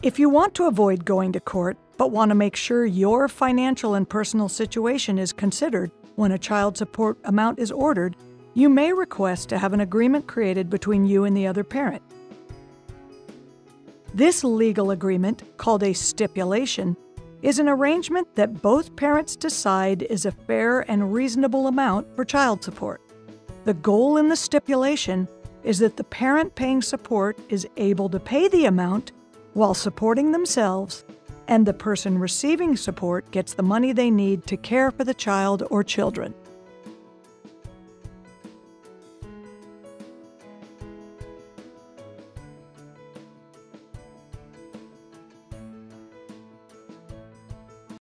If you want to avoid going to court, but want to make sure your financial and personal situation is considered when a child support amount is ordered, you may request to have an agreement created between you and the other parent. This legal agreement, called a stipulation, is an arrangement that both parents decide is a fair and reasonable amount for child support. The goal in the stipulation is that the parent paying support is able to pay the amount while supporting themselves, and the person receiving support gets the money they need to care for the child or children.